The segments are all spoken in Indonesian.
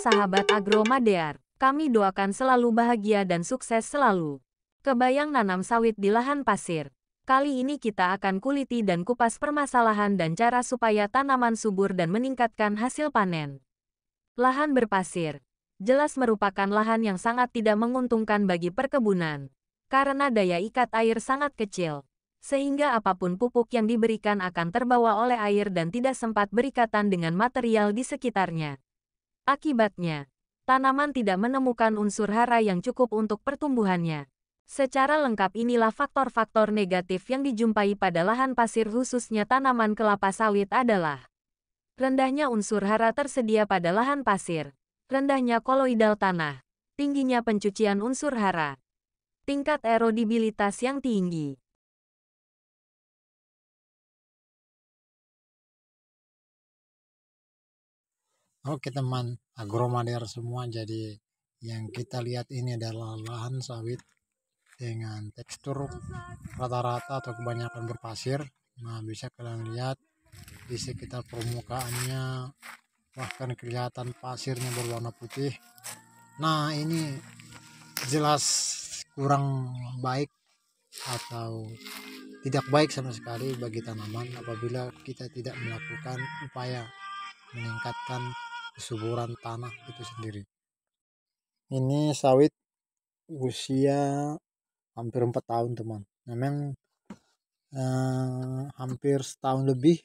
sahabat Agro Madear, kami doakan selalu bahagia dan sukses selalu. Kebayang nanam sawit di lahan pasir. Kali ini kita akan kuliti dan kupas permasalahan dan cara supaya tanaman subur dan meningkatkan hasil panen. Lahan berpasir jelas merupakan lahan yang sangat tidak menguntungkan bagi perkebunan, karena daya ikat air sangat kecil sehingga apa pun pupuk yang diberikan akan terbawa oleh air dan tidak sempat berikatan dengan material di sekitarnya. Akibatnya, tanaman tidak menemukan unsur hara yang cukup untuk pertumbuhannya. Secara lengkap inilah faktor-faktor negatif yang dijumpai pada lahan pasir khususnya tanaman kelapa sawit adalah rendahnya unsur hara tersedia pada lahan pasir, rendahnya koloidal tanah, tingginya pencucian unsur hara, tingkat erodibilitas yang tinggi, Oke teman. Agromader semua. Jadi yang kita lihat ini adalah lahan sawit dengan tekstur rata-rata atau kebanyakan berpasir. Nah bisa kalian lihat di sekitar permukaannya bahkan kelihatan pasirnya berwarna putih. Nah ini jelas kurang baik atau tidak baik sama sekali bagi tanaman apabila kita tidak melakukan upaya meningkatkan kesuburan tanah itu sendiri. Ini sawit usia hampir empat tahun teman. Memang eh, hampir setahun lebih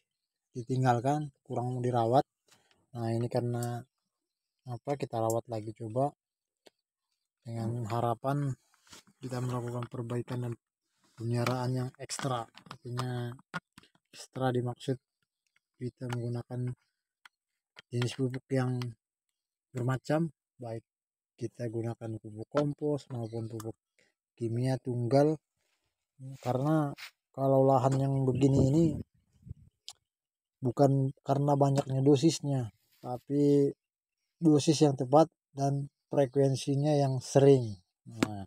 ditinggalkan kurang dirawat. Nah ini karena apa kita rawat lagi coba dengan harapan kita melakukan perbaikan dan penyeraan yang ekstra. Artinya ekstra dimaksud kita menggunakan jenis pupuk yang bermacam baik kita gunakan pupuk kompos maupun pupuk kimia tunggal. Karena kalau lahan yang begini ini bukan karena banyaknya dosisnya tapi dosis yang tepat dan frekuensinya yang sering. Nah,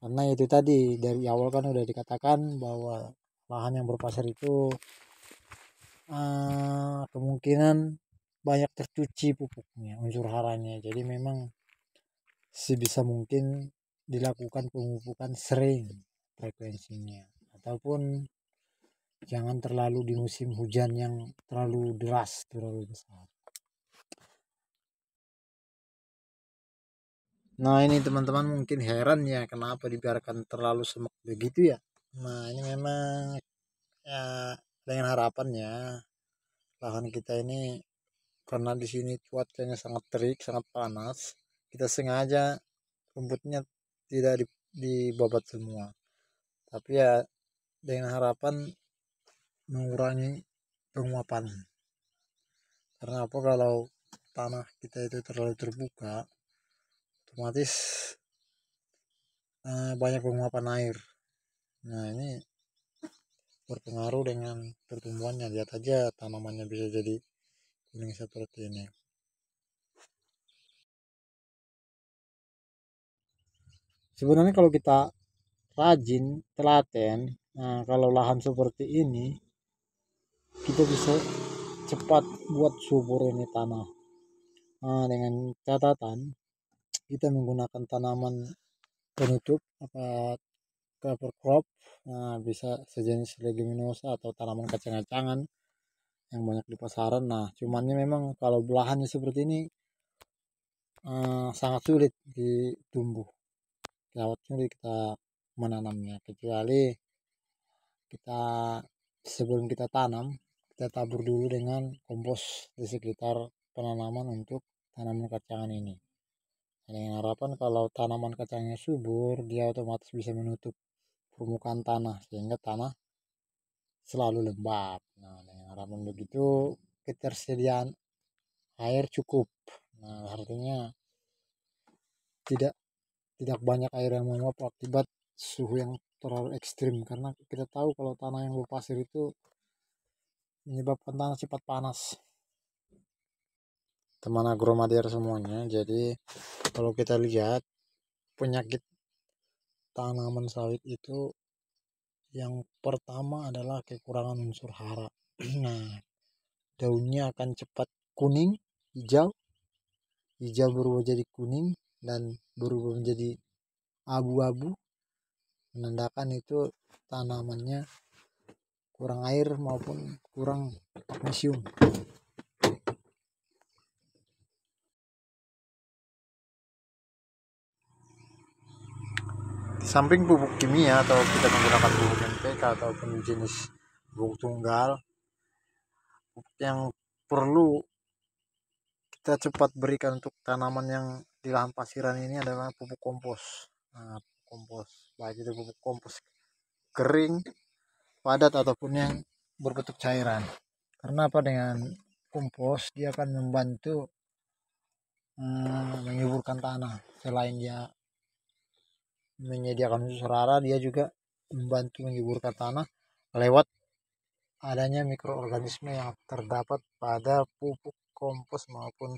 karena itu tadi dari awal kan udah dikatakan bahwa lahan yang berpasir itu uh, kemungkinan banyak tercuci pupuknya, unsur haranya. Jadi memang sebisa mungkin dilakukan pemupukan sering frekuensinya. Ataupun jangan terlalu di musim hujan yang terlalu deras terlalu besar. Nah ini teman-teman mungkin heran ya kenapa dibiarkan terlalu semak begitu ya? Nah ini memang ya dengan harapannya lahan kita ini karena di sini cuacanya sangat terik sangat panas kita sengaja rumputnya tidak dibabat semua. Tapi ya dengan harapan mengurangi penguapan. Karena apa? Kalau tanah kita itu terlalu terbuka otomatis eh, banyak penguapan air. Nah ini berpengaruh dengan pertumbuhannya lihat aja tanamannya bisa jadi kuning seperti ini. Sebenarnya kalau kita rajin telaten nah kalau lahan seperti ini kita bisa cepat buat subur ini tanah. Nah, dengan catatan kita menggunakan tanaman penutup apa cover crop nah, bisa sejenis leguminosa atau tanaman kacang-kacangan yang banyak di pasaran. Nah cumannya memang kalau belahannya seperti ini uh, sangat sulit ditumbuh. Sangat sulit kita menanamnya kecuali kita sebelum kita tanam kita tabur dulu dengan kompos di sekitar penanaman untuk tanaman kacangan ini. Dengan harapan kalau tanaman kacangnya subur dia otomatis bisa menutup permukaan tanah sehingga tanah selalu lembab. Nah harapan begitu ketersediaan air cukup. Nah artinya tidak tidak banyak air yang menguap akibat suhu yang terlalu ekstrim. Karena kita tahu kalau tanah yang berpasir itu menyebabkan tanah cepat panas. Teman agromadir semuanya jadi kalau kita lihat penyakit tanaman sawit itu yang pertama adalah kekurangan unsur hara. Nah, daunnya akan cepat kuning, hijau, hijau berubah jadi kuning dan berubah menjadi abu-abu. Menandakan itu tanamannya kurang air maupun kurang magnesium. Di samping pupuk kimia atau kita menggunakan pupuk NPK ataupun jenis pupuk tunggal yang perlu kita cepat berikan untuk tanaman yang di lahan pasiran ini adalah pupuk kompos. Nah, kompos baik itu pupuk kompos kering padat ataupun yang berbentuk cairan. Karena apa? Dengan kompos dia akan membantu hmm, menyuburkan tanah. Selain dia menyediakan usus rara dia juga membantu menyuburkan tanah lewat adanya mikroorganisme yang terdapat pada pupuk kompos maupun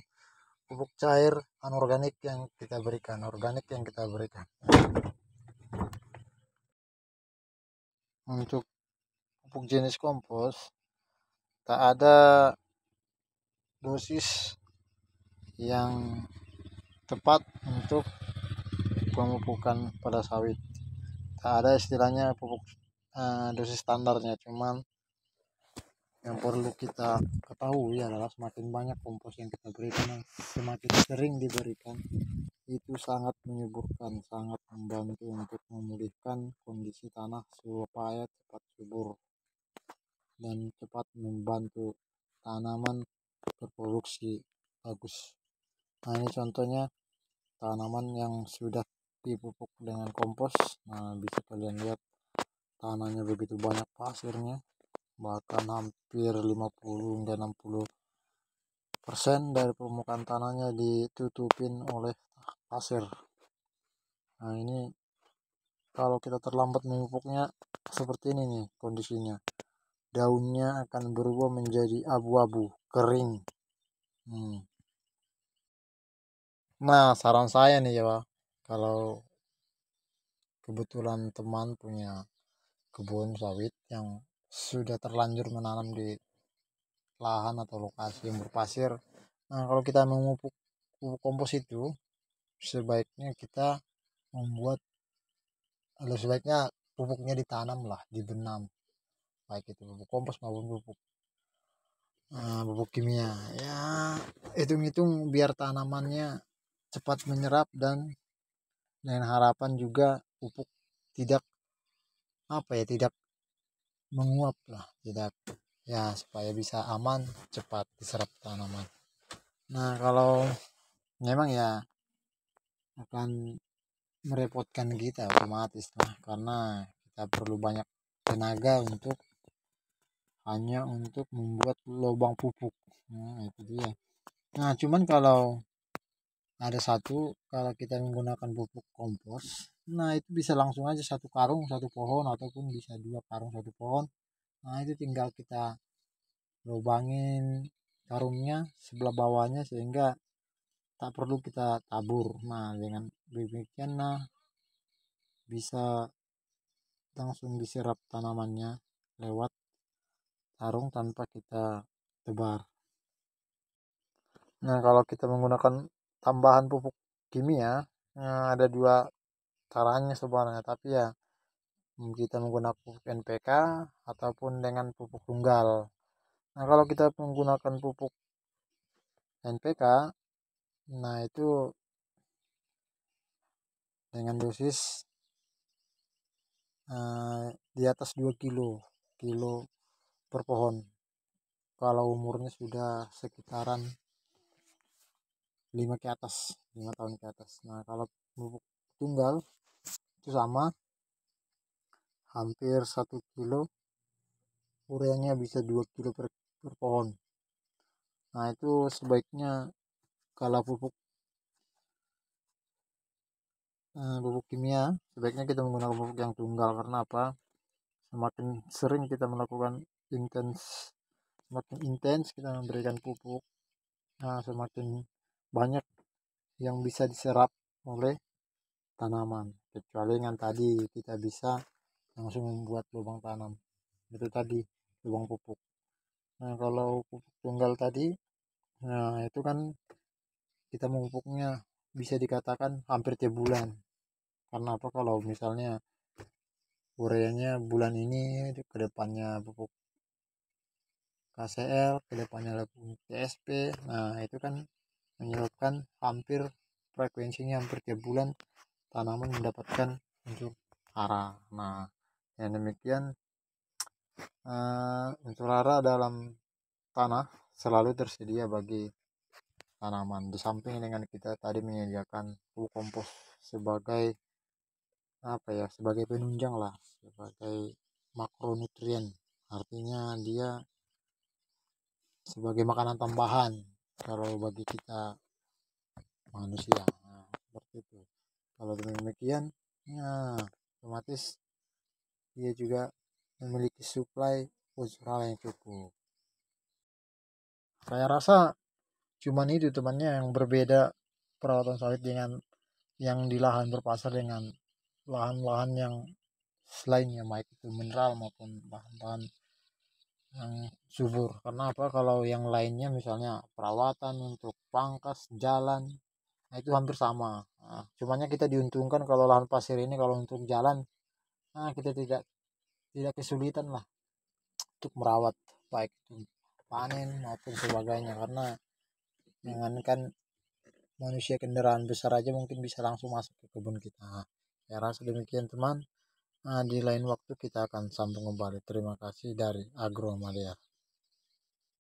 pupuk cair anorganik yang kita berikan organik yang kita berikan. Untuk pupuk jenis kompos tak ada dosis yang tepat untuk pemupukan pada sawit. Tak ada istilahnya pupuk uh, dosis standarnya cuman yang perlu kita ketahui adalah semakin banyak kompos yang kita berikan semakin sering diberikan itu sangat menyuburkan sangat membantu untuk memulihkan kondisi tanah supaya cepat subur dan cepat membantu tanaman berproduksi bagus. Nah ini contohnya tanaman yang sudah dipupuk dengan kompos. Nah bisa kalian lihat tanahnya begitu banyak pasirnya bahkan hampir 50 hingga 60 persen dari permukaan tanahnya ditutupin oleh pasir. Nah ini kalau kita terlambat memupuknya seperti ini nih kondisinya. Daunnya akan berubah menjadi abu-abu kering. Hmm. nah saran saya nih ya Pak. Kalau kebetulan teman punya kebun sawit yang sudah terlanjur menanam di lahan atau lokasi yang berpasir. Nah kalau kita memupuk pupuk kompos itu sebaiknya kita membuat atau sebaiknya pupuknya ditanam lah di benam. Baik itu pupuk kompos maupun pupuk uh, pupuk kimia. Ya hitung-hitung biar tanamannya cepat menyerap dan dengan harapan juga pupuk tidak apa ya tidak menguap lah tidak ya supaya bisa aman cepat diserap tanaman. Nah kalau memang ya akan merepotkan kita otomatis lah karena kita perlu banyak tenaga untuk hanya untuk membuat lubang pupuk. Nah itu dia. Nah cuman kalau ada satu kalau kita menggunakan pupuk kompos nah itu bisa langsung aja satu karung satu pohon ataupun bisa dua karung satu pohon. Nah itu tinggal kita lubangin karungnya sebelah bawahnya sehingga tak perlu kita tabur. Nah dengan demikian nah bisa langsung diserap tanamannya lewat karung tanpa kita tebar. Nah kalau kita menggunakan tambahan pupuk kimia nah ada dua caranya sebenarnya tapi ya hmm, kita menggunakan pupuk NPK ataupun dengan pupuk tunggal. Nah kalau kita menggunakan pupuk NPK nah itu dengan dosis uh, di atas 2 kilo kilo per pohon. Kalau umurnya sudah sekitaran 5 ke atas 5 tahun ke atas. Nah kalau tunggal itu sama. Hampir satu kilo. Ureanya bisa 2 kilo per, per pohon. Nah itu sebaiknya kalau pupuk eh, pupuk kimia sebaiknya kita menggunakan pupuk yang tunggal. Karena apa? Semakin sering kita melakukan intens semakin intens kita memberikan pupuk nah semakin banyak yang bisa diserap oleh tanaman kecuali dengan tadi kita bisa langsung membuat lubang tanam. Itu tadi lubang pupuk. Nah kalau pupuk tunggal tadi nah itu kan kita memupuknya bisa dikatakan hampir tiap bulan. Karena apa? Kalau misalnya ureanya bulan ini ke depannya pupuk KCL ke depannya pupuk TSP nah itu kan menyebabkan hampir frekuensinya hampir tiap bulan tanaman mendapatkan unsur hara nah yang demikian uh, unsur hara dalam tanah selalu tersedia bagi tanaman. Di samping dengan kita tadi menyediakan pupuk kompos sebagai apa ya sebagai penunjang lah sebagai makronutrien. Artinya dia sebagai makanan tambahan kalau bagi kita manusia. Nah, seperti itu kalau demikian ya otomatis dia juga memiliki supply unsur yang cukup. Saya rasa cuman itu temannya yang berbeda perawatan sawit dengan yang di lahan berpasar dengan lahan-lahan yang selainnya baik itu mineral maupun bahan-bahan yang subur. Karena apa? Kalau yang lainnya misalnya perawatan untuk pangkas jalan nah itu hampir sama nah, cumanya kita diuntungkan kalau lahan pasir ini kalau untuk jalan nah kita tidak tidak kesulitan lah untuk merawat baik itu panen maupun sebagainya karena jangankan manusia kendaraan besar aja mungkin bisa langsung masuk ke kebun kita saya rasa demikian teman Nah, di lain waktu kita akan sambung kembali. Terima kasih dari Agro Amalia.